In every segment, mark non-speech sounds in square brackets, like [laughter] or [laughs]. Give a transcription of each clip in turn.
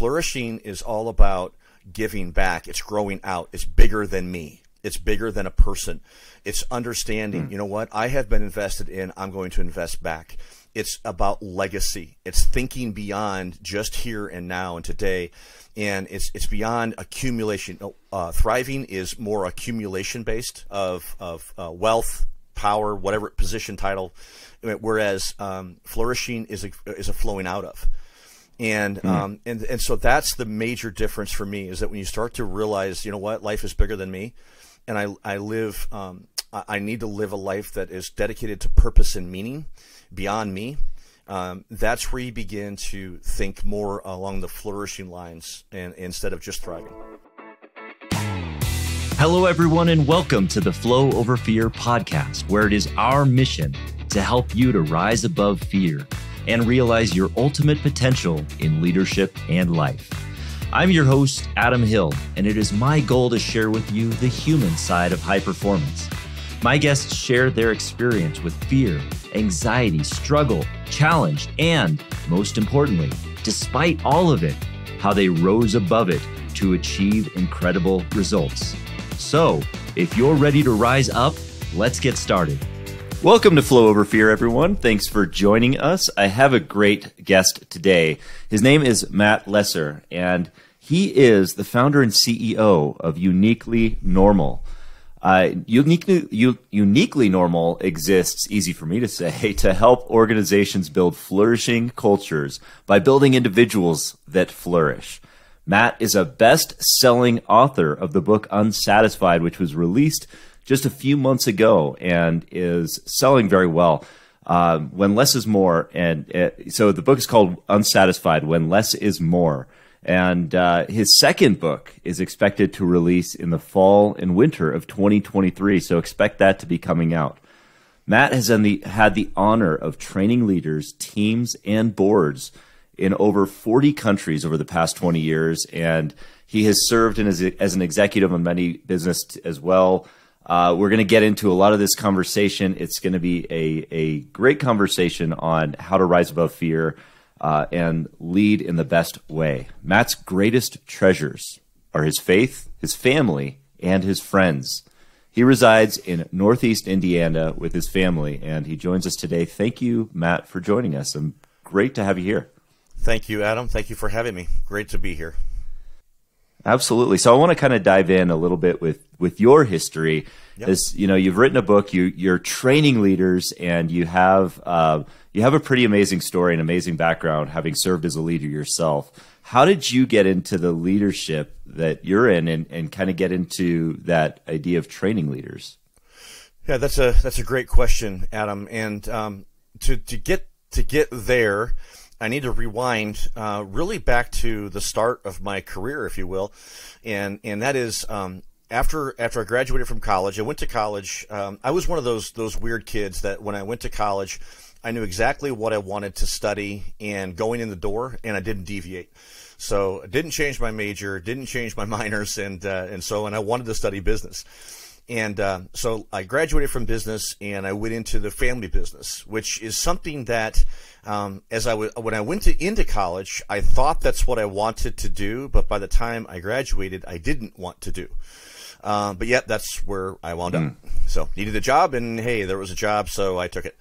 flourishing is all about giving back. It's growing out. It's bigger than me. It's bigger than a person. It's understanding, mm. you know what? I have been invested in, I'm going to invest back. It's about legacy. It's thinking beyond just here and now and today. And it's, it's beyond accumulation. Uh, thriving is more accumulation based of, of uh, wealth, power, whatever position, title. Whereas um, flourishing is a, is a flowing out of and mm. um, and and so that's the major difference for me is that when you start to realize, you know what, life is bigger than me, and I I live um, I need to live a life that is dedicated to purpose and meaning beyond me. Um, that's where you begin to think more along the flourishing lines and instead of just thriving. Hello, everyone, and welcome to the Flow Over Fear podcast, where it is our mission to help you to rise above fear and realize your ultimate potential in leadership and life. I'm your host, Adam Hill, and it is my goal to share with you the human side of high performance. My guests share their experience with fear, anxiety, struggle, challenge, and, most importantly, despite all of it, how they rose above it to achieve incredible results. So, if you're ready to rise up, let's get started. Welcome to Flow Over Fear, everyone. Thanks for joining us. I have a great guest today. His name is Matt Lesser, and he is the founder and CEO of Uniquely Normal. Uh, uniquely, uniquely Normal exists, easy for me to say, [laughs] to help organizations build flourishing cultures by building individuals that flourish. Matt is a best selling author of the book Unsatisfied, which was released just a few months ago and is selling very well. Uh, when less is more, and uh, so the book is called Unsatisfied. When less is more, and uh, his second book is expected to release in the fall and winter of 2023. So expect that to be coming out. Matt has the, had the honor of training leaders, teams, and boards in over 40 countries over the past 20 years, and he has served in as, as an executive on many business as well. Uh, we're going to get into a lot of this conversation. It's going to be a, a great conversation on how to rise above fear uh, and lead in the best way. Matt's greatest treasures are his faith, his family, and his friends. He resides in Northeast Indiana with his family, and he joins us today. Thank you, Matt, for joining us. I'm great to have you here. Thank you, Adam. Thank you for having me. Great to be here. Absolutely. So I want to kind of dive in a little bit with with your history. Yep. As you know, you've written a book. You you're training leaders, and you have uh, you have a pretty amazing story and amazing background, having served as a leader yourself. How did you get into the leadership that you're in, and, and kind of get into that idea of training leaders? Yeah, that's a that's a great question, Adam. And um, to to get to get there, I need to rewind uh, really back to the start of my career, if you will, and and that is um, after after I graduated from college. I went to college. Um, I was one of those those weird kids that when I went to college, I knew exactly what I wanted to study and going in the door, and I didn't deviate. So I didn't change my major, didn't change my [laughs] minors, and uh, and so and I wanted to study business. And uh, so I graduated from business and I went into the family business, which is something that, um, as I w- when I went to, into college, I thought that's what I wanted to do, but by the time I graduated, I didn't want to do. Uh, but yet, that's where I wound mm. up. Hmm. So needed a job, and hey, there was a job, so I took it.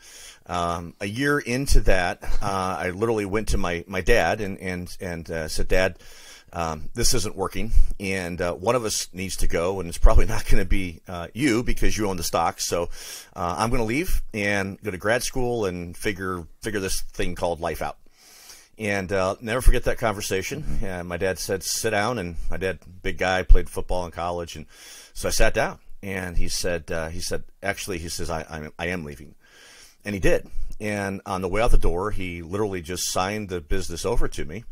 Um, a year into that, uh, I literally went to my my dad and and and uh, said, Dad um, this isn't working, and uh, one of us needs to go, and it's probably [laughs] not going to be uh, you because you own the stock. So uh, I'm going to leave and go to grad school and figure figure this thing called life out. And uh, never forget that conversation. Mm-hmm. And my dad said, "Sit down." And my dad, big guy, played football in college, and so I sat down. And he said, uh, "He said, actually, he says, I, I, I am leaving," and he did. And on the way out the door, he literally just signed the business over to me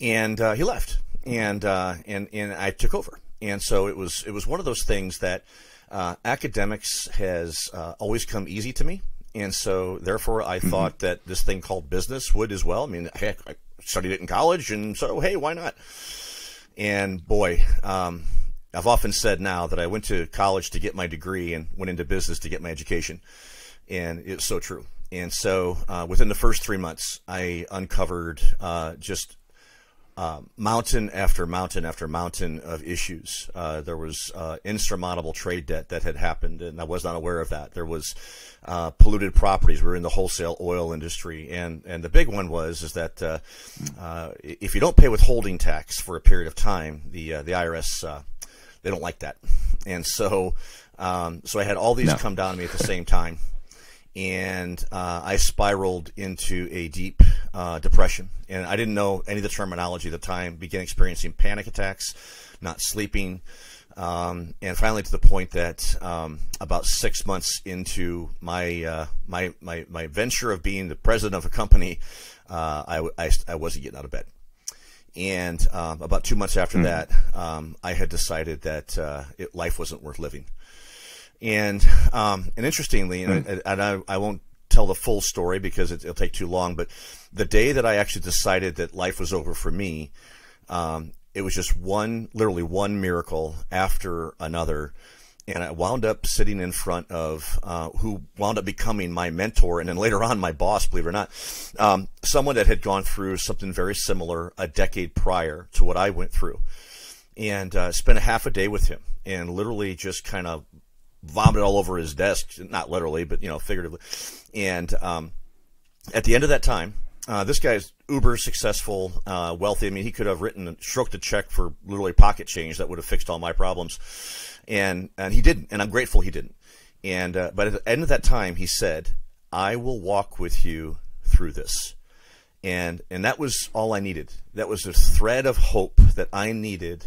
and uh, he left, and uh, and and I took over, and so it was it was one of those things that uh, academics has uh, always come easy to me, and so therefore I mm-hmm. thought that this thing called business would as well. I mean, heck, I studied it in college, and so hey, why not? And boy. Um, I've often said now that I went to college to get my degree and went into business to get my education. And it's so true. And so uh, within the first three months, I uncovered uh, just uh, mountain after mountain after mountain of issues. Uh, there was uh, insurmountable trade debt that had happened, and I was not aware of that. There was uh, polluted properties. We were in the wholesale oil industry, and and the big one was is that uh, uh, if you don't pay withholding tax for a period of time, the the IRS they don't like that, and so um, so I had all these no. come down to me at the same time and uh, I spiraled into a deep uh, depression. And I didn't know any of the terminology at the time. Began experiencing panic attacks, not sleeping, um, and finally to the point that um, about six months into my, uh, my my my venture of being the president of a company, uh, I, I, I wasn't getting out of bed. And um, about two months after mm. that, um, I had decided that uh, it, life wasn't worth living. And um, and interestingly, mm. and, and I, I, won't tell the full story because it, will take too long. But the day that I actually decided that life was over for me, um, it was just one, literally one miracle after another. And I wound up sitting in front of uh, who wound up becoming my mentor, and then later on my boss, believe it or not, um, someone that had gone through something very similar a decade prior to what I went through, and uh, spent a half a day with him, and literally just kind of vomited all over his desk, not literally, but you know, figuratively. And um, at the end of that time, uh, this guy's uber successful, uh, wealthy. I mean, he could have written, and stroked a check for literally pocket change that would have fixed all my problems, and and he didn't, and I'm grateful he didn't. And uh, but at the end of that time, he said, "I will walk with you through this." And and that was all I needed. That was a thread of hope that I needed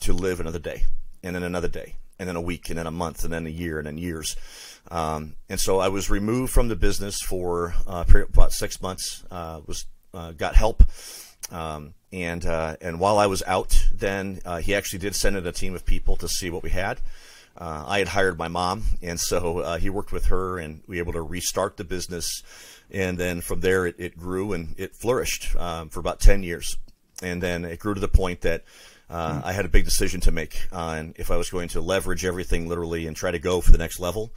to live another day, and then another day, and then a week, and then a month, and then a year, and then years. Um, and so I was removed from the business for uh, about six months. Uh, was uh, got help, um, and uh, and while I was out, then uh, he actually did send in a team of people to see what we had. Uh, I had hired my mom, and so he worked with her, and we were able to restart the business. And then from there, it, it grew and it flourished um, for about ten years, and then it grew to the point that uh, I had a big decision to make on if I was going to leverage everything literally and try to go for the next level,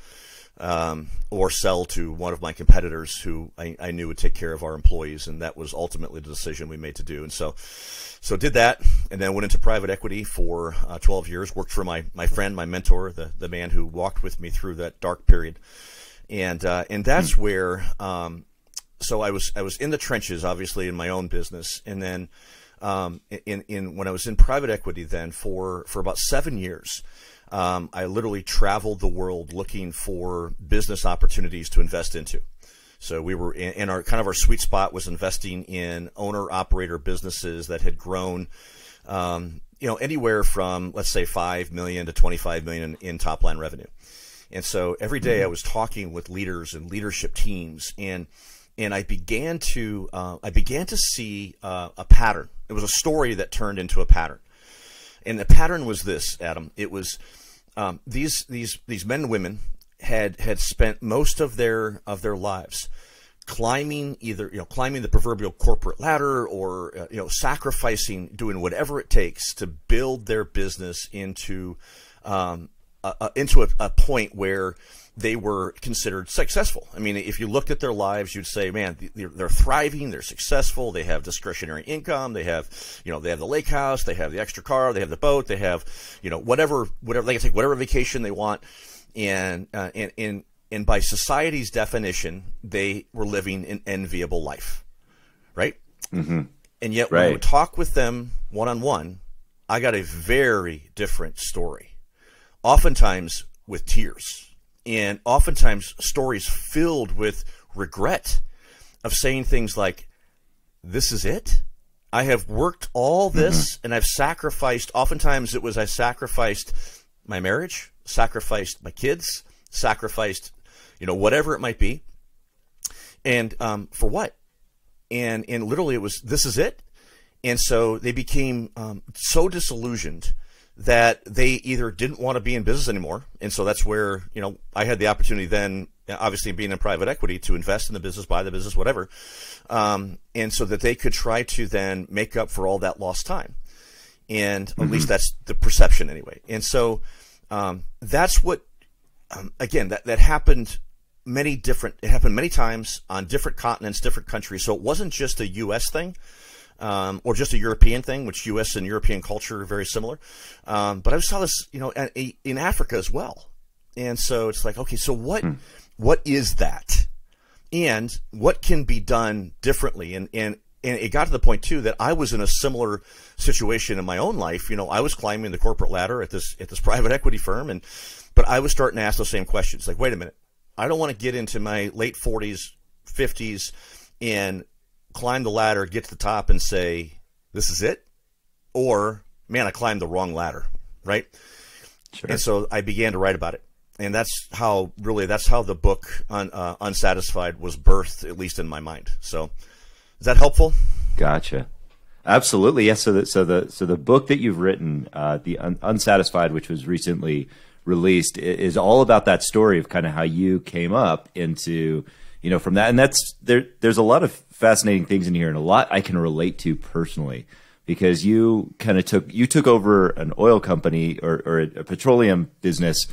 um, or sell to one of my competitors who I, I, knew would take care of our employees, and that was ultimately the decision we made to do. And so, so did that, and then went into private equity for uh, 12 years. Worked for my my friend, my mentor, the the man who walked with me through that dark period, and uh, and that's hmm. where. Um, so I was I was in the trenches, obviously, in my own business, and then um, in, in when I was in private equity then for, for about seven years. Um, I literally traveled the world looking for business opportunities to invest into. So we were in, in, our kind of our sweet spot was investing in owner operator businesses that had grown, um, you know, anywhere from let's say five million to twenty five million in, in top line revenue. And so every day I was talking with leaders and leadership teams, and and I began to uh, I began to see uh, a pattern. It was a story that turned into a pattern, and the pattern was this, Adam. It was um, these these these men and women had had spent most of their of their lives climbing either you know climbing the proverbial corporate ladder or uh, you know sacrificing doing whatever it takes to build their business into um, a, into a, a point where they were considered successful. I mean, if you looked at their lives, you'd say, man, they're, they're, thriving, they're successful, they have discretionary income, they have, you know, they have the lake house, they have the extra car, they have the boat, they have, you know, whatever, whatever, they can take whatever vacation they want. And, uh, and, and, and by society's definition, they were living an enviable life, right? Mm-hmm. And yet, right. when I would talk with them one on one, I got a very different story. Oftentimes with tears and oftentimes stories filled with regret of saying things like, This is it? I have worked all this mm-hmm. and I've sacrificed. Oftentimes it was I sacrificed my marriage, sacrificed my kids, sacrificed, you know, whatever it might be. And um, for what? And and literally it was this is it. And so they became um, so disillusioned that they either didn't want to be in business anymore, and so that's where you know I had the opportunity then, obviously being in private equity, to invest in the business, buy the business, whatever, um, and so that they could try to then make up for all that lost time, and mm-hmm. at least that's the perception anyway. And so um, that's what, um, again, that that happened many different. It happened many times on different continents, different countries. So it wasn't just a U.S. thing. Um, or just a European thing, which U.S. and European culture are very similar. Um, but I saw this, you know, in Africa as well, and so it's like, okay, so what, hmm. what is that, and what can be done differently? And and and it got to the point too that I was in a similar situation in my own life. You know, I was climbing the corporate ladder at this at this [laughs] private equity firm, and but I was starting to ask those same questions. Like, wait a minute, I don't want to get into my late forties, fifties, and climb the ladder, get to the top, and say, "This is it," or "Man, I climbed the wrong ladder," right? Sure. And so I began to write about it, and that's how really that's how the book un, uh, "Unsatisfied" was birthed, at least in my mind. So is that helpful? Gotcha. Absolutely, yes. So the so the so the book that you've written, uh, the Un- Unsatisfied, which was recently released, is all about that story of kind of how you came up into you know from that, and that's there. There's a lot of fascinating things in here, and a lot I can relate to personally because you kind of took you took over an oil company or, or a, a petroleum business,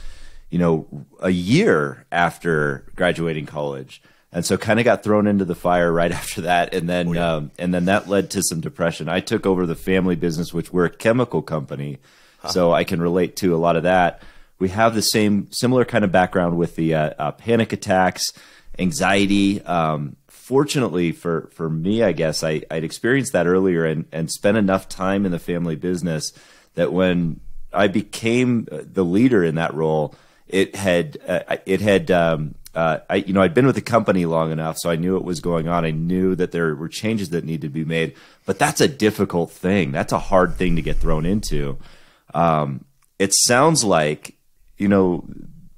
you know, a year after graduating college and so kind of got thrown into the fire right [laughs] after that and then oh, yeah. um, and then that led to some depression i took over the family business which we're a chemical company huh. so i can relate to a lot of that we have the same similar kind of background with the uh, uh, panic attacks anxiety um, fortunately for for me i guess I, i'd experienced that earlier and and spent enough time in the family business that when i became uh, the leader in that role it had uh, it had um, uh, I, you know, I'd been with the company long enough, so I knew what was going on. I knew that there were changes that needed to be made, but that's a difficult thing. That's a hard thing to get thrown into. Um, it sounds like, you know,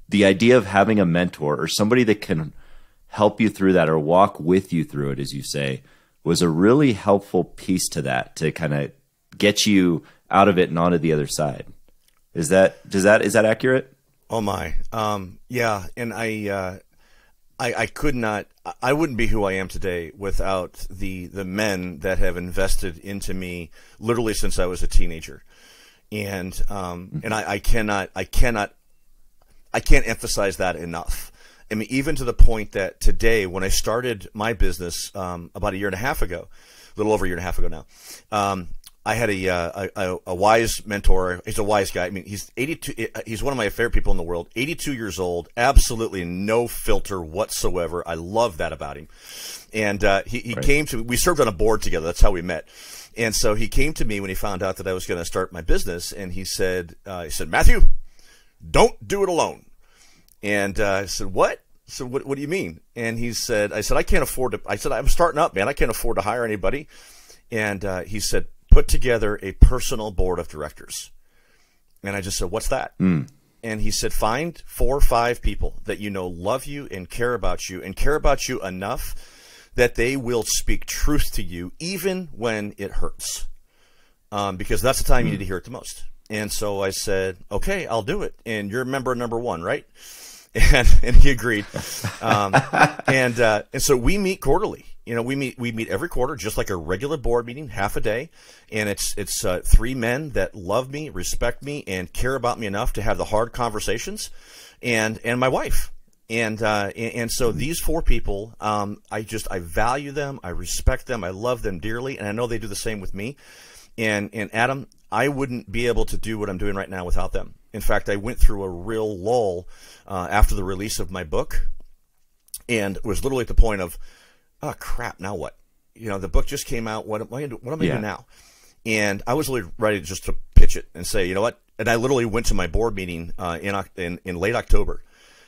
the idea of having a mentor or somebody that can help you through that or walk with you through it, as you say, was a really helpful piece to that to kind of get you out of it and onto the other side. Is that does that is that accurate? Oh my, um, yeah, and I, uh, I, I could not, I wouldn't be who I am today without the the men that have invested into me literally since I was a teenager, and um, mm-hmm. and I, I cannot, I cannot, I can't emphasize that enough. I mean, even to the point that today, when I started my business um, about a year and a half ago, a little over a year and a half ago now, um, I had a, uh, a, a wise mentor. He's a wise guy. I mean, he's 82. He's one of my favorite people in the world. 82 years old. Absolutely no filter whatsoever. I love that about him. And uh, he, he right. came to. We served on a board together. That's how we met. And so he came to me when he found out that I was going to start my business, and he said, uh, he said, Matthew, don't do it alone. And uh, I said, what? So what, what do you mean? And he said, I said, I can't afford to. I said, I'm starting up, man. I can't afford to hire anybody. And uh, he said, put together a personal board of directors. And I just said, What's that? Mm. And he said, Find four or five people that you know love you and care about you and care about you enough that they will speak truth to you even when it hurts. Um, because that's the time mm. you need to hear it the most. And so I said, Okay, I'll do it. And you're member number one, right? And, [laughs] and he agreed. Um, and, uh, and so we meet quarterly. You know, we meet we meet every quarter, just like a regular board meeting, half a day, and it's it's uh, three men that love me, respect me, and care about me enough to have the hard conversations, and and my wife, and uh, and, and, so these four people, um, I just I value them, I respect them, I love them dearly, and I know they do the same with me, and and Adam, I wouldn't be able to do what I'm doing right now without them. In fact, I went through a real lull uh, after the release of my book, and was literally at the point of oh crap, now what? You know, the book just came out. What, am I, what am I, doing now? And I was really ready just to pitch it and say, you know what? And I literally went to my board meeting uh, in, in, in late October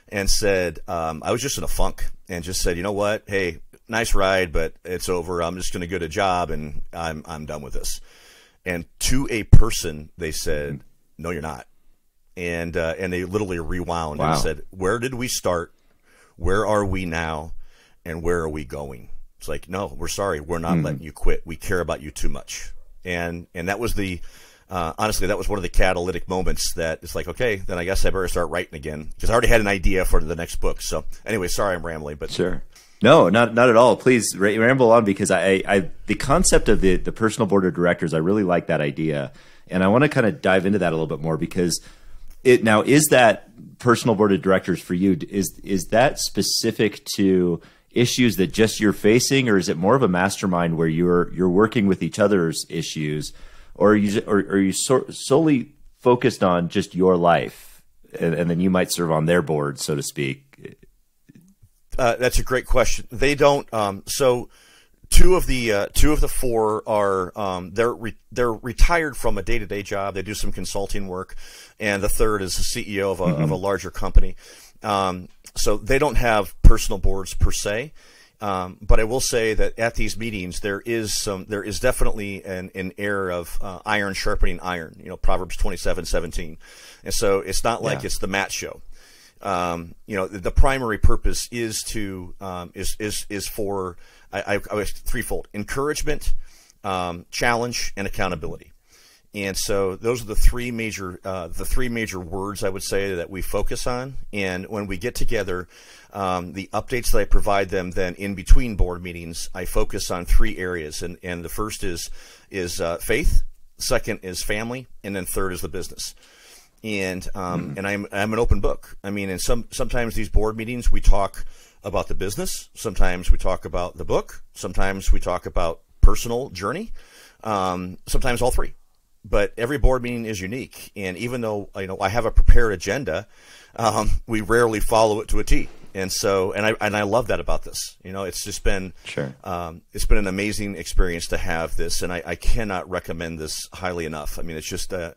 and said um, I was just in a funk and just said, you know what? Hey, nice ride, but it's over. I'm just going to get a job and I'm I'm done with this. And to a person, they said, no, you're not. And uh, and they literally rewound wow. and said, where did we start? Where are we now? and where are we going? It's like, no, we're sorry, we're not mm-hmm. letting you quit. We care about you too much. And and that was the uh, honestly, that was one of the catalytic moments that it's like, okay, then I guess I better start writing again because I already had an idea for the next book. So anyway, sorry I'm rambling, but sure. No, not not at all. Please ramble on because I, I the concept of the the personal board of directors, I really like that idea, and I want to kind of dive into that a little bit more because it now is that personal board of directors for you is is that specific to issues that just you're facing, or is it more of a mastermind where you're you're working with each other's issues, or are you or are you so, solely focused on just your life, and, and, then you might serve on their board, so to speak? Uh, that's a great question. They don't. Um, so two of the uh, two of the four are um, they're re- they're retired from a day to day job. They do some consulting work, and the third is the CEO of a, mm-hmm. of a larger company. Um, so they don't have personal boards per se. Um, but I will say that at these meetings there is some there is definitely an, an air of uh, iron sharpening iron. You know Proverbs twenty seven seventeen, and so it's not like yeah. it's the Matt show. Um, you know the, the, primary purpose is to um, is is is for I, I, I was threefold: encouragement, um, challenge, and accountability. And so those are the three major uh, the three major words I would say that we focus on. And when we get together, um, the updates that I provide them then in between board meetings, I focus on three areas. And and the first is is uh, faith, second is family, and then third is the business. And um, mm-hmm. and I'm I'm an open book. I mean, and some sometimes these board meetings we talk about the business. Sometimes we talk about the book. Sometimes we talk about personal journey. Um, sometimes all three. But every board meeting is unique, and even though you know I have a prepared agenda, um, we rarely follow it to a T. And so, and I and I love that about this. You know, it's just been sure. Um, it's been an amazing experience to have this, and I, I cannot recommend this highly enough. I mean, it's just uh,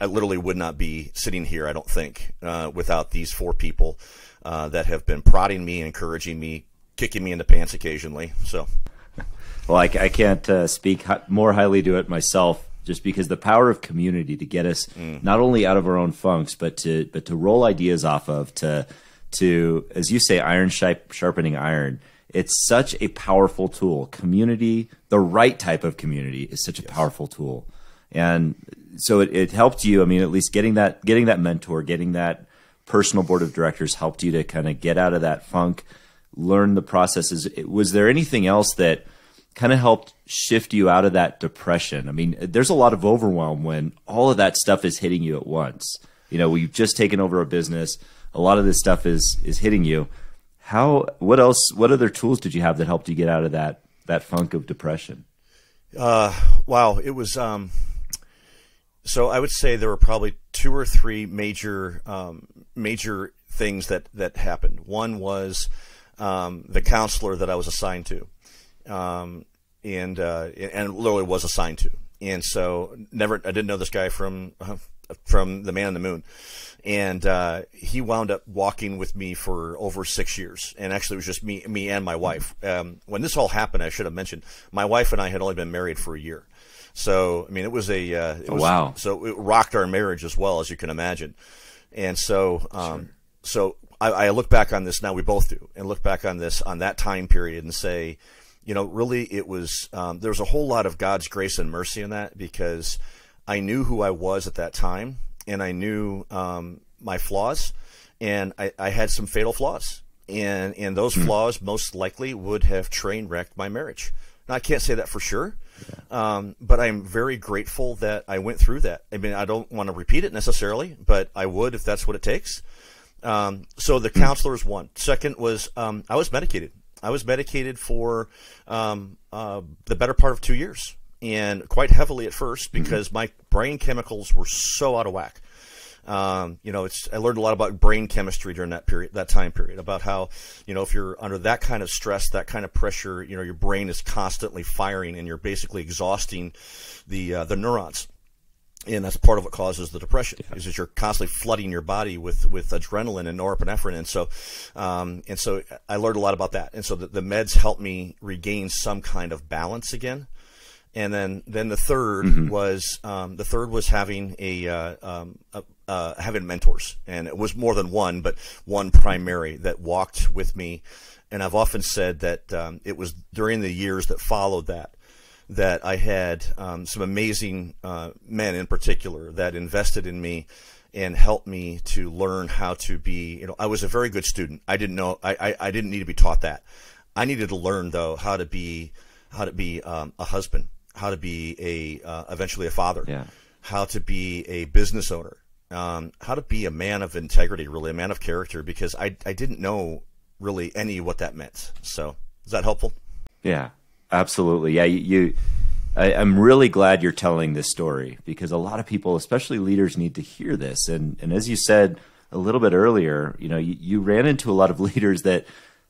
I literally would not be sitting here, I don't think, uh, without these four people uh, that have been prodding me, encouraging me, kicking me in the pants occasionally. So, well, I, I can't uh, speak more highly to it myself, just because the power of community to get us mm. not only out of our own funks, but to but to roll ideas off of, to to as you say, iron sharpening iron. It's such a powerful tool. Community, the right type of community, is such a yes. powerful tool, and so it, it helped you. I mean, at least getting that getting that mentor, getting that personal board of directors helped you to kind of get out of that funk, learn the processes. Was there anything else that kind of helped shift you out of that depression? I mean, there's a lot of overwhelm when all of that stuff is hitting you at once. You know, we've just taken over a business. A lot of this stuff is is hitting you. How? What else? What other tools did you have that helped you get out of that that funk of depression? Uh, wow, it was. Um, so I would say there were probably two or three major um, major things that that happened. One was um, the counselor that I was assigned to, um, and uh, and literally was assigned to, and so never I didn't know this guy from uh, [laughs] from the Man in the Moon, and uh, he wound up walking with me for over six years, and actually it was just me me and my wife. Um, when this all happened, I should have mentioned my wife and I had only been married for a year. So I mean, it was a uh, it was, wow. So it rocked our marriage as well as you can imagine. And so, um, sure. so I, I, look back on this now. We both do, and look back on this on that time period and say, you know, really, it was um, there was a whole lot of God's grace and mercy in that because I knew who I was at that time, and I knew um, my flaws, and I, I, had some fatal flaws, and and those mm. flaws most likely would have train wrecked my marriage. Now I can't say that for sure, um, but I'm very grateful that I went through that. I mean, I don't want to repeat it necessarily, but I would if that's what it takes. Um, so the hmm. counselors one. Second was um, I was medicated. I was medicated for um, uh, the better part of two years, and quite heavily at first mm-hmm. because mm-hmm. my brain chemicals were so out of whack. Um, you know, it's I learned a lot about brain chemistry during that period, that time period, about how you know if you're under that kind of stress, that kind of pressure, you know, your brain is constantly firing, and you're basically exhausting the uh, the neurons and that's part of what causes the depression yeah. is that you're constantly flooding your body with with adrenaline and norepinephrine and so um, and so I learned a lot about that and so the, the meds helped me regain some kind of balance again and then then the 3rd mm-hmm. was um, the third was having a, uh, um, a, uh, having mentors, and it was more than one, but one primary that walked with me. And I've often said that um, it was during the years that followed that that I had um, some amazing uh, men in particular that invested in me and helped me to learn how to be. You know, I was a very good student. I didn't know. I, I, I didn't need to be taught that. I needed to learn though how to be how to be um, a husband, how to be a uh, eventually a father, yeah. how to be a business owner, um, how to be a man of integrity, really a man of character, because I I didn't know really any what that meant. So is that helpful? Yeah, absolutely. Yeah, you. you I, am really glad you're telling this story because a lot of people, especially leaders, need to hear this. And and as you said a little bit earlier, you know, you, you ran into a lot of [laughs] leaders that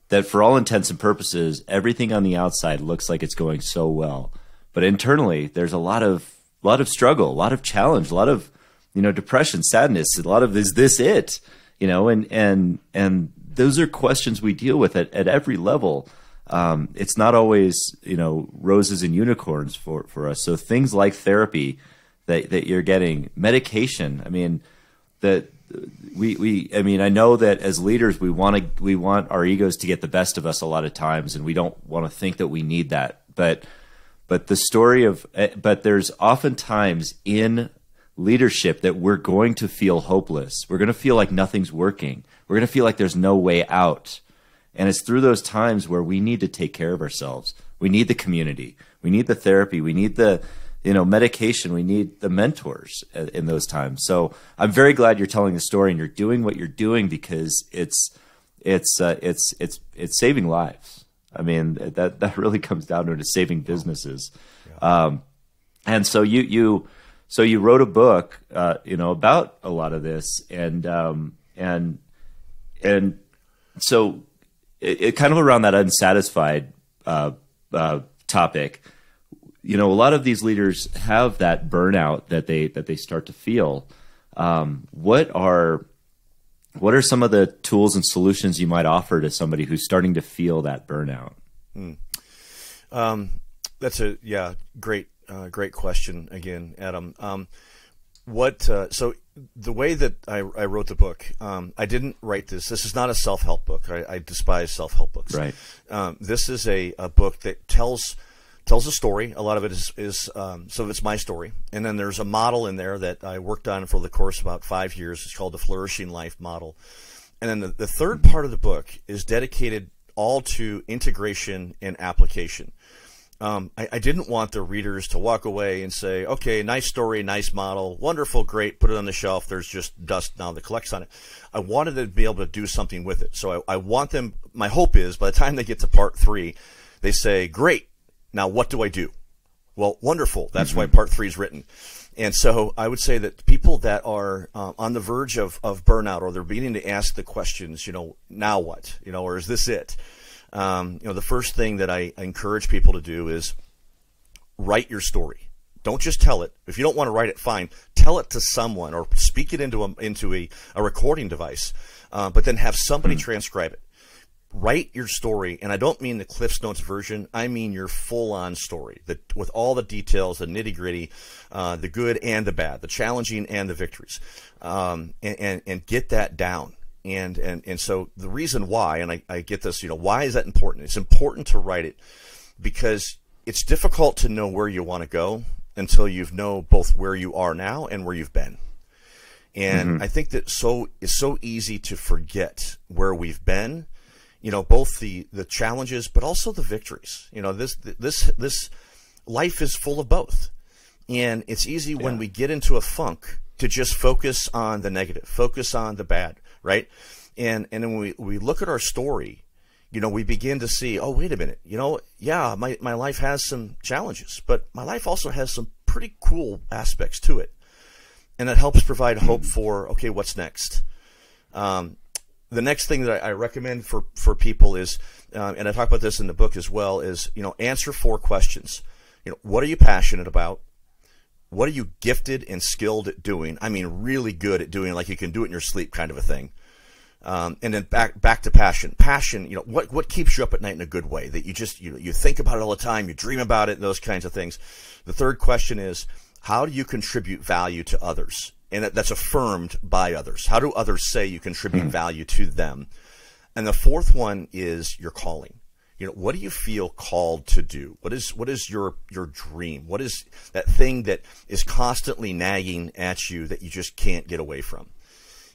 that for all intents and purposes, everything on the outside looks like it's going so well, but internally there's a lot of a lot of struggle, a lot of challenge, a lot of you know depression, sadness, a lot of is this it? You know, and and and those are questions we deal with at, at every level. Um, it's not always you know roses and unicorns for for us. So things like therapy that that you're getting, medication. I mean, that we we I mean I know that as leaders we want to we want our egos to get the best of us a lot of times, and we don't want to think that we need that, but but the story of eh, but there's oftentimes in leadership that we're going to feel hopeless. We're going to feel like nothing's working. We're going to feel like there's no way out. And it's through those times where we need to take care of ourselves. We need the community. We need the therapy. We need the, you know, medication. We need the mentors in those times. So I'm very glad you're telling the story and you're doing what you're doing because it's, it's, uh, it's, it's, it's saving lives. I mean, that, that really comes down to it, saving businesses. Yeah. Um, and so you, you, so you wrote a book, uh, you know, about a lot of this and, um, and, and so it, it, kind of around that unsatisfied uh, uh, topic. You know, a lot of these leaders have that burnout that they that they start to feel. Um, what are what are some of the tools and solutions you might offer to somebody who's starting to feel that burnout? Hmm. Um, that's a yeah, great uh, great question again, Adam. Um, what uh, so the way that I, I wrote the book, um, I didn't write this. This is not a self help book. I, I, despise self help books. Right. Um, this is a, a, book that tells tells a story. A lot of it is, is um, of it's my story, and then there's a model in there that I worked on for the course about five years. It's called the Flourishing Life Model, and then the, the third part of the book is dedicated all to integration and application um, I, I, didn't want the readers to walk away and say, okay, nice story, nice model, wonderful, great, put it on the shelf. There's just dust now that collects on it. I wanted to be able to do something with it. So I, I want them, my hope is by the time they get to part three, they say, great, now what do I do? Well, wonderful. That's mm-hmm. why part three is written. And so I would say that people that are uh, on the verge of, of burnout or they're beginning to ask the questions, you know, now what? You know, or is this it? Um, you know, the first thing that I, encourage people to do is write your story. Don't just tell it. If you don't want to write it, fine. Tell it to someone or speak it into a, into a, a recording device, uh, but then have somebody mm. transcribe it. Write your story, and I don't mean the Cliff's Notes version. I mean your full-on story, that with all the details, the nitty-gritty, uh, the good and the bad, the challenging and the victories, um, and, and, and get that down and and and so the reason why and I, I get this you know why is that important? It's important to write it because it's difficult to know where you want to go until you know both where you are now and where you've been. And mm-hmm. i think that so it's so easy to forget where we've been you know both the the challenges but also the victories. You know this this this life is full of both. And it's easy yeah. when we get into a funk to just focus on the negative focus on the bad right? And and when we we look at our story, you know, we begin to see, oh, wait a minute, you know, yeah, my my life has some challenges, but my life also has some pretty cool aspects to it, and that helps provide hope for okay, what's next. Um, the next thing that I, recommend for for people is, uh, and I talk about this in the book as well, is you know, answer four questions. You know, what are you passionate about? what are you gifted and skilled at doing? I mean, really good at doing, like you can do it in your sleep, kind of a thing. Um, and then back back to passion. Passion, you know, what what keeps you up at night in a good way? That you just you you think about it all the time, you dream about it, those kinds of things. The third question is, how do you contribute value to others? And that's affirmed by others. How do others say you contribute mm-hmm. value to them? And the fourth one is your calling you know what do you feel called to do what is what is your your dream what is that thing that is constantly nagging at you that you just can't get away from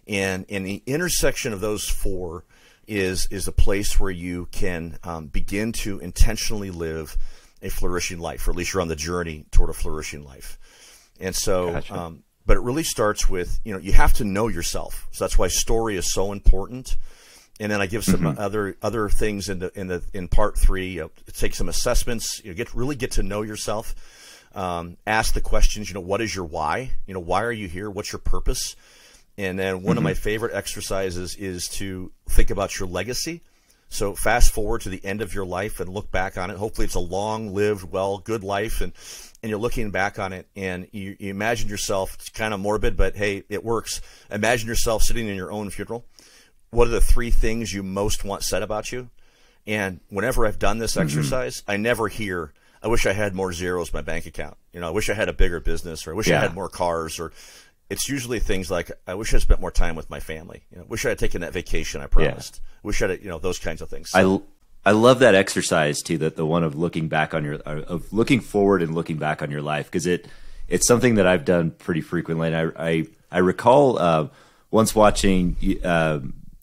and in the intersection of those four is is a place where you can um, begin to intentionally live a flourishing life or at least you're on the journey toward a flourishing life and so gotcha. um, but it really starts with you know you have to know yourself so that's why story is so important and then I give some mm-hmm. other other things in the in the in part three. You know, take some assessments. You know, get really get to know yourself. Um, ask the questions. You know, what is your why? You know, why are you here? What's your purpose? And then one mm-hmm. of my favorite exercises is to think about your legacy. So fast forward to the end of your life and look back on it. Hopefully, it's a long-lived, well, good life, and and you're looking back on it and you, you imagine yourself. It's kind of morbid, but hey, it works. Imagine yourself sitting in your own funeral. What are the three things you most want said about you? And whenever I've done this mm-hmm. exercise, I never hear, "I wish I had more zeros in my bank account." You know, I wish I had a bigger business, or I wish yeah. I had more cars, or it's usually things like I wish I spent more time with my family. You know, wish I had taken that vacation I promised. Yeah. Wish I had, you know, those kinds of things. So, I I love that exercise too. That the one of looking back on your of looking forward and looking back on your life because it it's something that I've done pretty frequently. And I I, I recall uh, once watching. Uh,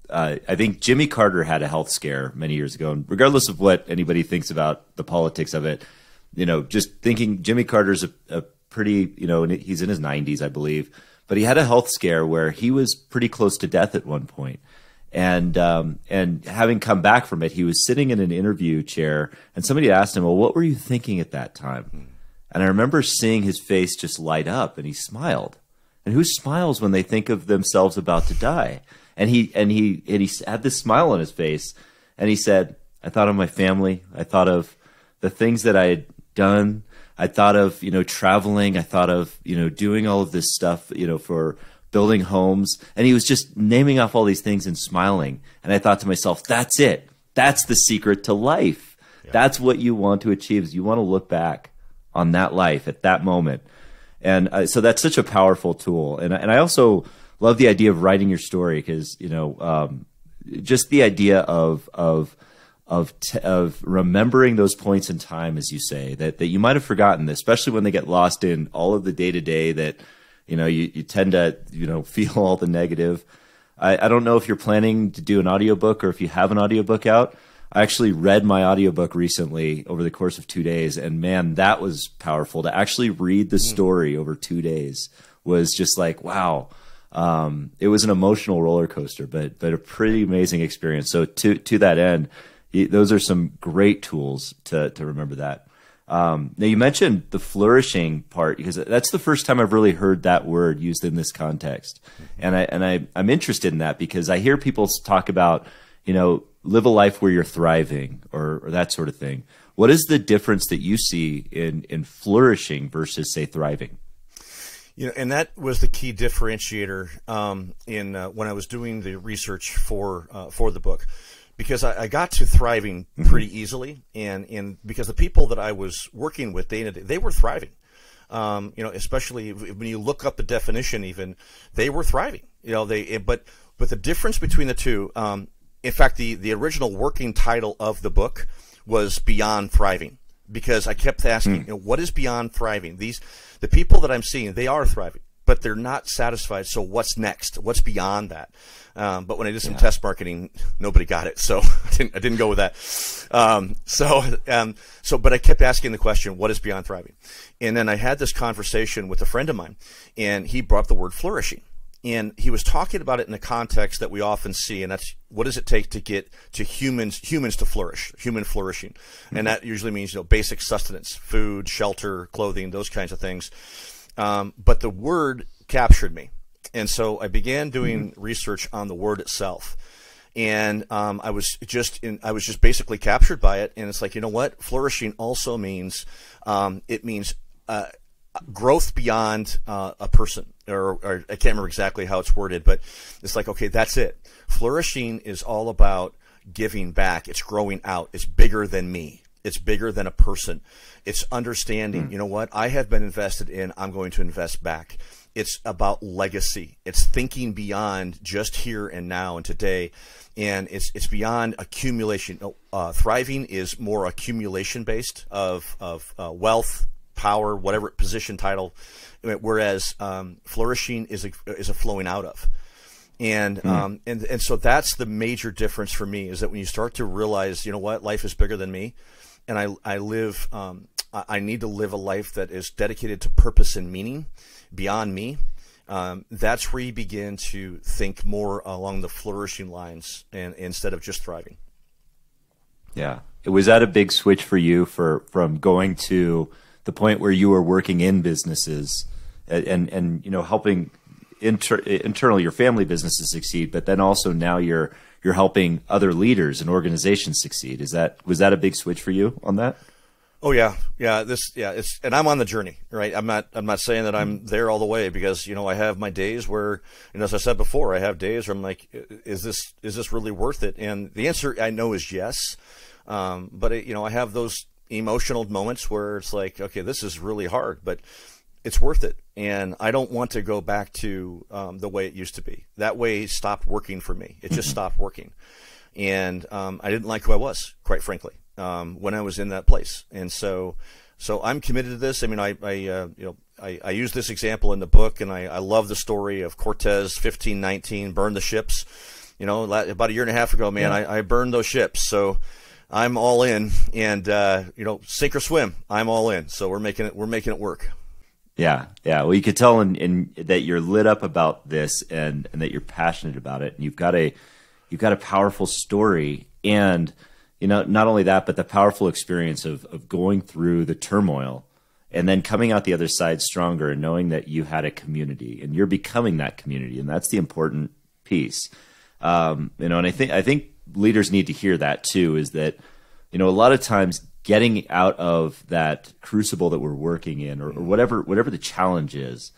uh, I think Jimmy Carter had a health scare many years ago, and regardless of what anybody thinks about the politics of it, you know, just thinking Jimmy Carter's a, a pretty, you know, he's in his 90s, I believe but he had a health scare where he was pretty close to death at one point. And um, and having come back from it, he was sitting in an interview chair, and somebody asked him, "Well, what were you thinking at that time?" And I remember seeing his face just light up, and he smiled. And who smiles when they think of themselves about to die? And he and he and he had this smile on his face, and he said, "I thought of my family. I thought of the things that I had done, I thought of, you know, traveling. I thought of, you know, doing all of this stuff, you know, for building homes. And he was just naming off all these things and smiling. And I thought to myself, that's it. That's the secret to life. Yeah. That's what you want to achieve is you want to look back on that life at that moment. And uh, so that's such a powerful tool. And, and I also love the idea of writing your story because, you know, um, just the idea of, of, of t- of remembering those points in time, as you say, that that you might have forgotten, especially when they get lost in all of the day to day that you know you, you tend to you know [laughs] feel all the negative. I, I don't know if you're planning to do an audiobook or if you have an audiobook out. I actually read my audiobook recently over the course of two days, and man, that was powerful. To actually read the hmm. story over two days was just like, wow. Um, it was an emotional roller coaster, but but a pretty amazing experience. So to to that end, those are some great tools to to remember that. Um, now you mentioned the flourishing part because that's the first time I've really heard that word used in this context, and I and I I'm interested in that because I hear people talk about you know live a life where you're thriving or, or that sort of thing. What is the difference that you see in in flourishing versus say thriving? You know, and that was the key differentiator um, in uh, when I was doing the research for uh, for the book because I, I, got to thriving mm-hmm. pretty easily, and, and because the people that I was working with, they they were thriving. Um, you know, especially when you look up the definition, even they were thriving. You know, they but but the difference between the two, um, in fact, the the original working title of the book was Beyond Thriving because I kept asking, mm. you know, what is beyond thriving? These the people that I'm seeing, they are thriving but they're not satisfied. So what's next? What's beyond that? Um, but when I did some yeah. test marketing, nobody got it, so [laughs] I didn't, I didn't go with that. Um, so, um, so, but I kept asking the question, "What is beyond thriving?" And then I had this conversation with a friend of mine, and he brought the word flourishing, and he was talking about it in the context that we often see, and that's what does it take to get to humans humans to flourish, human flourishing, mm-hmm. and that usually means you know basic sustenance, food, shelter, clothing, those kinds of things. Um, but the word captured me. And so I began doing mm-hmm. research on the word itself. And um, I was just in, I was just basically captured by it. And it's like, you know what? Flourishing also means um, it means uh, growth beyond uh, a person, or, or, I can't remember exactly how it's worded, but it's like, okay, that's it. Flourishing is all about giving back. It's growing out. It's bigger than me. It's bigger than a person. It's understanding, mm. you know what? I have been invested in, I'm going to invest back. It's about legacy. It's thinking beyond just here and now and today. And it's it's beyond accumulation. Uh, thriving is more accumulation based of of uh, wealth, power, whatever position, title. Whereas um, flourishing is a, is a flowing out of and mm. um, and and so that's the major difference for me is that when you start to realize you know what life is bigger than me and I, I live, um, I need to live a life that is dedicated to purpose and meaning beyond me. um, that's where you begin to think more along the flourishing lines and instead of just thriving. Yeah. Was that a big switch for you for from going to the point where you were working in businesses and and, and you know helping inter, internally your family businesses succeed, but then also now you're you're helping other leaders and organizations succeed. Is that was that a big switch for you on that? Oh yeah, yeah. This yeah. It's and I'm on the journey, right? I'm not I'm not saying that I'm there all the way because you know I have my days where you know as I said before I have days where I'm like, is this is this really worth it? And the answer I know is yes. Um, but it, you know I have those emotional moments where it's like, okay, this is really hard, but it's worth it. And I don't want to go back to um, the way it used to be. That way stopped working for me. It just stopped working. And um, I didn't like who I was, quite frankly, um, when I was in that place. And so, so I'm committed to this. I mean, I, I uh, you know, I, I, use this example in the book, and I, I love the story of Cortez, 1519, burn the ships. You know, about a year and a half ago, man, yeah. I, I burned those ships. So, I'm all in, and uh, you know, sink or swim, I'm all in. So we're making it, we're making it work. Yeah, yeah. Well, you could tell in, in that you're lit up about this, and and that you're passionate about it, and you've got a you've got a powerful story, and you know, not only that, but the powerful experience of of going through the turmoil and then coming out the other side stronger and knowing that you had a community and you're becoming that community. And that's the important piece. Um, you know and i think i think leaders need to hear that too is that you know a lot of times getting out of that crucible that we're working in or, or whatever whatever the challenge is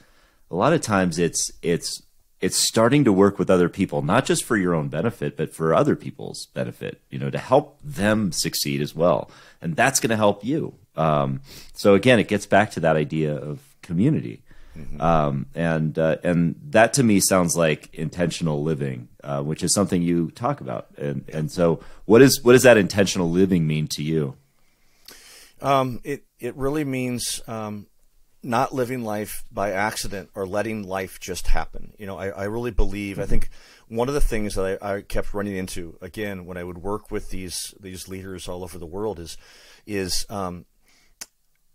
a lot of times it's it's it's starting to work with other people not just for your own benefit but for other people's benefit you know to help them succeed as well and that's going to help you um, so again it gets back to that idea of community Mm-hmm. Um, and uh, and that to me sounds like intentional living, uh, which is something you talk about. And and so, what is what does that intentional living mean to you? Um, it it really means um, not living life by accident or letting life just happen. You know, I, I really believe. Mm-hmm. I think one of the things that I, I kept running into again when I would work with these these leaders all over the world is is um,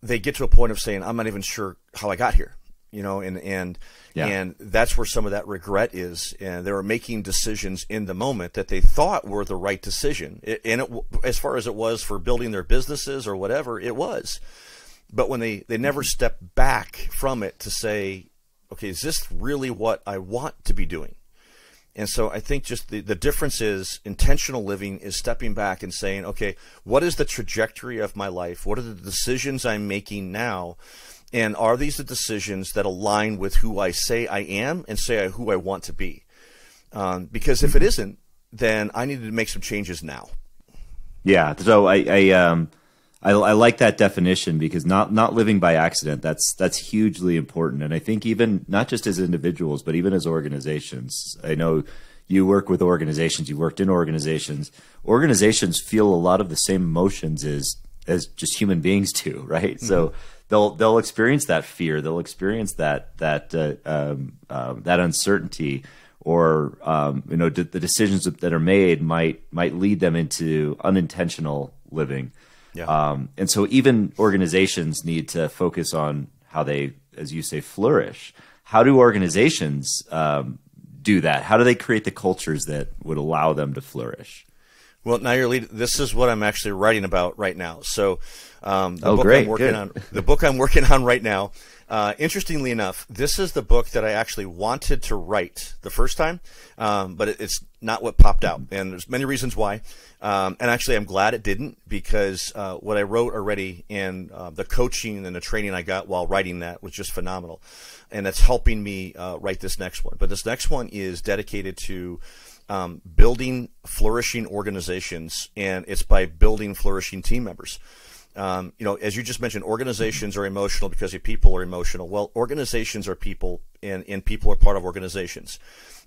they get to a point of saying, "I'm not even sure how I got here." You know, and and yeah. and that's where some of that regret is. And they were making decisions in the moment that they thought were the right decision, it, and it, as far as it was for building their businesses or whatever, it was. But when they they never mm-hmm. stepped back from it to say, okay, is this really what I want to be doing? And so I think just the, the difference is intentional living is stepping back and saying, okay, what is the trajectory of my life? What are the decisions I'm making now? And are these the decisions that align with who I say I am and say I, who I want to be? Um, because if it mm-hmm. isn't, then I need to make some changes now. Yeah. So I, I, um, I, I, like that definition because not not living by accident. That's that's hugely important, and I think even not just as individuals, but even as organizations. I know you work with organizations. You worked in organizations. Organizations feel a lot of the same emotions as as just human beings do, right? Mm-hmm. So they'll they'll experience that fear, they'll experience that that uh, um, uh, that uncertainty, or um, you know d- the decisions that are made might might lead them into unintentional living. Yeah. Um, and so even organizations need to focus on how they, as you say, flourish. How do organizations um, do that? How do they create the cultures that would allow them to flourish? Well, now you're leading. This is what I'm actually writing about right now. So, um, the oh, book great. I'm working Good. on, the book I'm working on right now. Uh, interestingly enough, this is the book that I actually wanted to write the first time, um, but it, it's not what popped out, and there's many reasons why. Um, and actually, I'm glad it didn't because uh, what I wrote already and uh, the coaching and the training I got while writing that was just phenomenal, and that's helping me uh, write this next one. But this next one is dedicated to um, building flourishing organizations, and it's by building flourishing team members. Um, you know, as you just mentioned, organizations are emotional because people are emotional. Well, organizations are people, and, and people are part of organizations.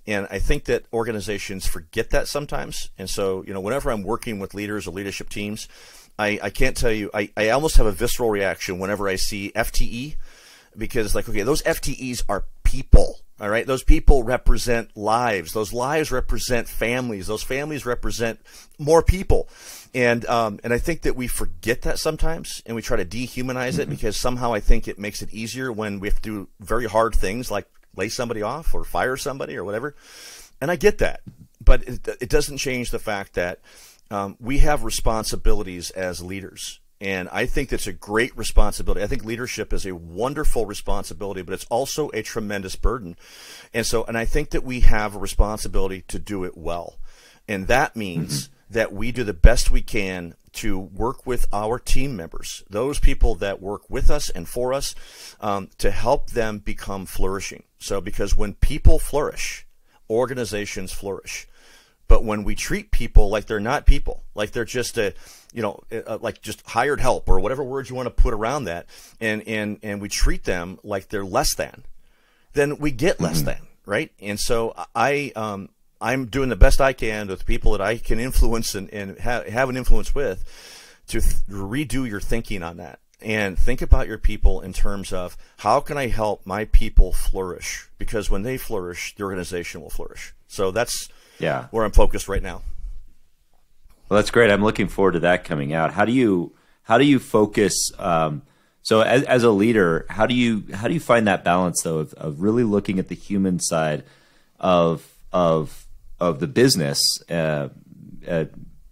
And I think that organizations forget that sometimes. And so, you know, whenever I'm working with leaders or leadership teams, I, I can't tell you, I, I almost have a visceral reaction whenever I see FTE because, like, okay, those FTEs are people. All right. Those people represent lives. Those lives represent families. Those families represent more people. And, um, and I think that we forget that sometimes and we try to dehumanize mm-hmm. it because somehow I think it makes it easier when we have to do very hard things like lay somebody off or fire somebody or whatever. And I get that, but it, it doesn't change the fact that um, we have responsibilities as leaders. And I think that's a great responsibility. I think leadership is a wonderful responsibility, but it's also a tremendous burden. And so, and I think that we have a responsibility to do it well. And that means mm-hmm. that we do the best we can to work with our team members, those people that work with us and for us, um, to help them become flourishing. So, because when people flourish, organizations flourish. But when we treat people like they're not people, like they're just a, you know, a, like just hired help or whatever words you want to put around that, and and and we treat them like they're less than, then we get less mm-hmm. than, right? And so I, um, I'm doing the best I can with people that I can influence and, and ha- have an influence with to th- redo your thinking on that and think about your people in terms of how can I help my people flourish? Because when they flourish, the organization will flourish. So that's yeah where I'm focused right now. Well, that's great. I'm looking forward to that coming out. How do you how do you focus? Um, so as, as a leader, how do you how do you find that balance though of, of really looking at the human side of of of the business uh, uh,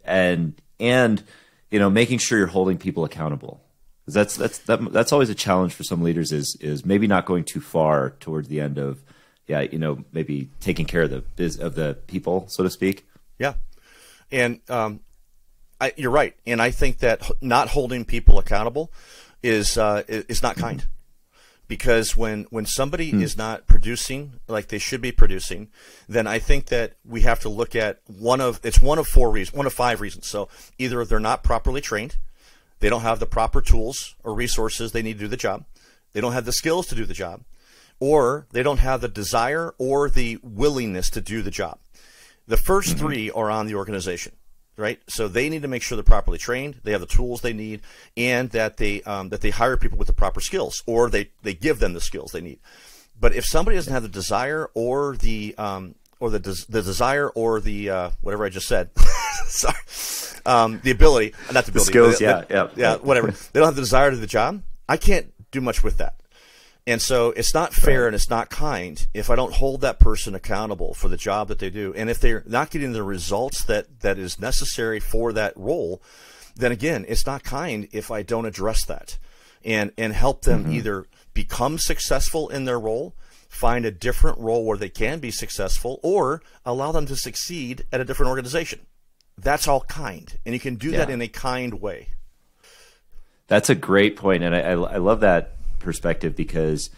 and and you know making sure you're holding people accountable that's that's that, that's always a challenge for some leaders is is maybe not going too far towards the end of yeah you know maybe taking care of the biz of the people so to speak yeah and um, I, you're right and I think that not holding people accountable is uh, is not kind because when when somebody mm. is not producing like they should be producing then I think that we have to look at one of it's one of four reasons one of five reasons so either they're not properly trained they don't have the proper tools or resources they need to do the job. They don't have the skills to do the job. Or they don't have the desire or the willingness to do the job. The 1st mm-hmm. three are on the organization, right? So they need to make sure they're properly trained, they have the tools they need, and that they um, that they hire people with the proper skills, or they they give them the skills they need. But if somebody doesn't have the desire or the um, or the des- the desire or the uh, whatever I just said, [laughs] sorry, um, the ability, not the ability, the skills, yeah, yeah, yeah, whatever. they don't have the desire to do the job. I can't do much with that. And so it's not fair right. and it's not kind if I don't hold that person accountable for the job that they do. And if they're not getting the results that, that is necessary for that role, then again, it's not kind if I don't address that and, and help them mm-hmm. either become successful in their role, find a different role where they can be successful, or allow them to succeed at a different organization. That's all kind, and you can do yeah. that in a kind way. That's a great point, and I, I, I love that perspective because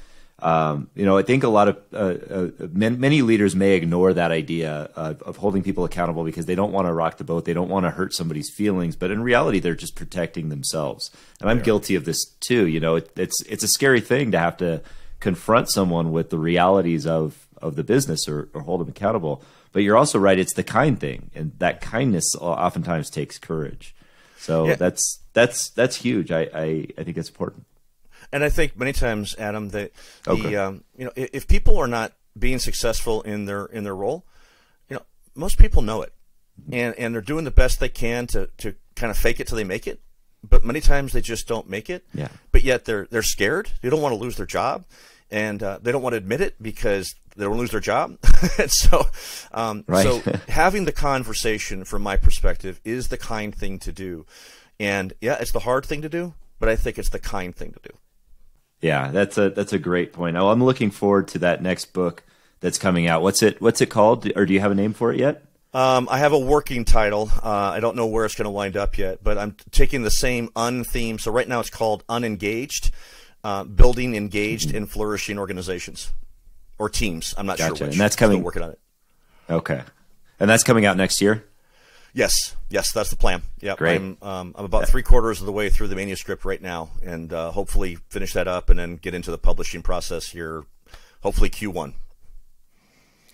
um, you know I think a lot of uh, uh, many leaders may ignore that idea of, of, holding people accountable because they don't want to rock the boat, they don't want to hurt somebody's feelings, but in reality they're just protecting themselves. And I'm yeah. guilty of this too. You know, it, it's it's a scary thing to have to confront someone with the realities of of the business or, or hold them accountable. But you're also right; it's the kind thing, and that kindness oftentimes takes courage. So yeah. that's that's that's huge. I, I, I think it's important. And I think many times, Adam, that okay. um, you know if people are not being successful in their in their role, you know most people know it, and and they're doing the best they can to to kind of fake it till they make it. But many times they just don't make it. Yeah. But yet they're they're scared. They don't want to lose their job, and uh, they don't want to admit it because they don't lose their job. [laughs] so, um, right. so [laughs] having the conversation, from my perspective, is the kind thing to do. And yeah, it's the hard thing to do, but I think it's the kind thing to do. Yeah, that's a that's a great point. Oh, I'm looking forward to that next book that's coming out. What's it What's it called? Or do you have a name for it yet? Um, I have a working title. Uh, I don't know where it's going to wind up yet, but I'm taking the same un theme. So right now it's called Unengaged, uh, building engaged and flourishing organizations or teams. I'm not gotcha. sure which. And that's coming. Still working on it. Okay, and that's coming out next year. Yes, yes, that's the plan. Yeah, great. I'm, um, I'm about three quarters of the way through the manuscript right now, and uh, hopefully finish that up and then get into the publishing process here. Hopefully Q1.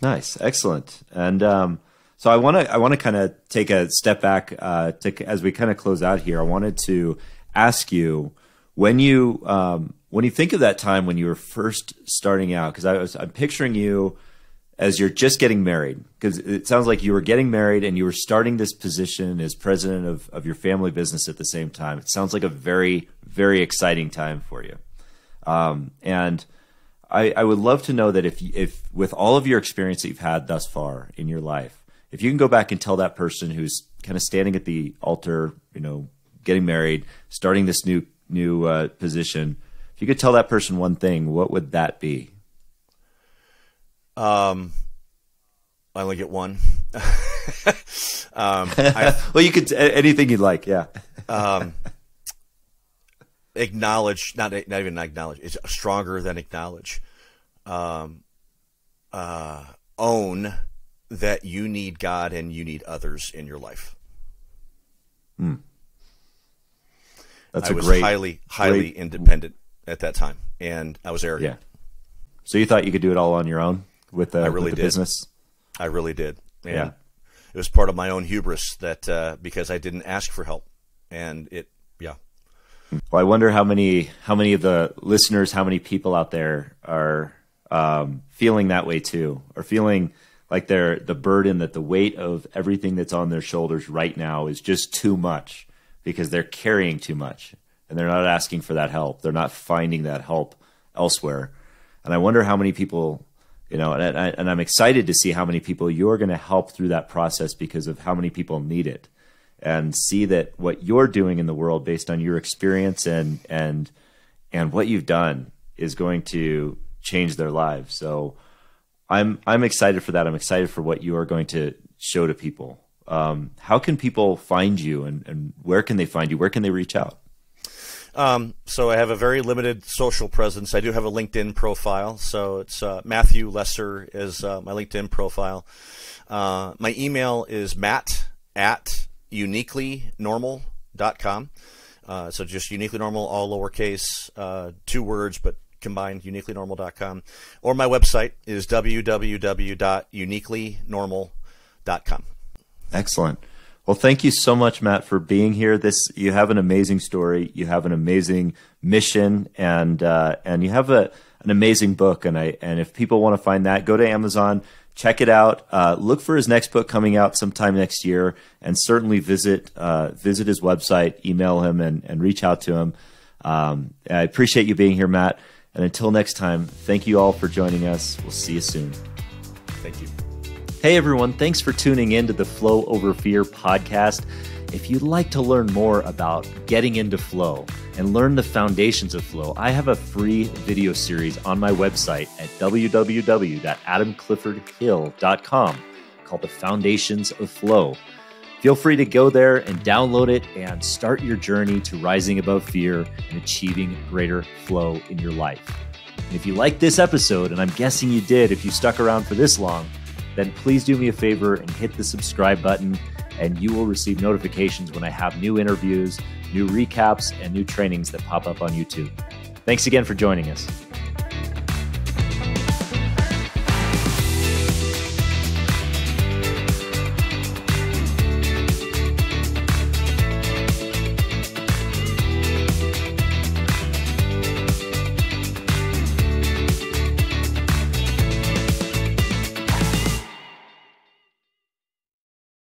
Nice, excellent, and um, so I want to I want to kind of take a step back uh, to as we kind of close out here. I wanted to ask you when you um, when you think of that time when you were first starting out, because I was I'm picturing you as you're just getting married, because it sounds like you were getting married and you were starting this position as president of, of your family business at the same time. It sounds like a very, very exciting time for you. Um, and I, I would love to know that if if with all of your experience that you've had thus far in your life, if you can go back and tell that person who's kind of standing at the altar, you know, getting married, starting this new new uh, position, if you could tell that person one thing, what would that be? Um, I only get one. [laughs] um, [laughs] I, well, you could anything you'd like. Yeah. um, [laughs] acknowledge, not not even acknowledge. It's stronger than acknowledge. Um, uh, own that you need God and you need others in your life. Hmm. That's I a was great, highly, highly great... independent at that time, and I was arrogant. Yeah. So you thought you could do it all on your own with the, I really with the business? I really did. And yeah. It was part of my own hubris that uh, because I didn't ask for help, and it, yeah. Well, I wonder how many how many of the listeners, how many people out there are um, feeling that way too, or feeling like they're the burden that the weight of everything that's on their shoulders right now is just too much because they're carrying too much and they're not asking for that help. They're not finding that help elsewhere. And I wonder how many people, you know, and, I, and I'm excited to see how many people you're going to help through that process because of how many people need it and see that what you're doing in the world based on your experience and, and, and what you've done is going to change their lives. So I'm, I'm excited for that. I'm excited for what you are going to show to people um, how can people find you and, and where can they find you? Where can they reach out? Um, so I have a very limited social presence. I do have a LinkedIn profile. So it's uh, Matthew Lesser is uh, my LinkedIn profile. Uh, my email is matt at uniquelynormal.com. Uh, so just uniquely normal, all lowercase, uh, two words, but combined, uniquelynormal.com. Or my website is www.uniquelynormal.com. Excellent. Well, thank you so much, Matt, for being here. This you have an amazing story. You have an amazing mission, and uh, and you have a an amazing book. And I and if people want to find that, go to Amazon, check it out. Uh, look for his next book coming out sometime next year, and certainly visit uh, visit his website, email him, and and reach out to him. Um, I appreciate you being here, Matt. And until next time, thank you all for joining us. We'll see you soon. Thank you. Hey everyone, thanks for tuning in to the Flow Over Fear podcast. If you'd like to learn more about getting into flow and learn the foundations of flow, I have a free video series on my website at www.adamcliffordhill.com called The Foundations of Flow. Feel free to go there and download it and start your journey to rising above fear and achieving greater flow in your life. And if you like this episode, and I'm guessing you did if you stuck around for this long, then please do me a favor and hit the subscribe button, and you will receive notifications when I have new interviews, new recaps, and new trainings that pop up on YouTube. Thanks again for joining us.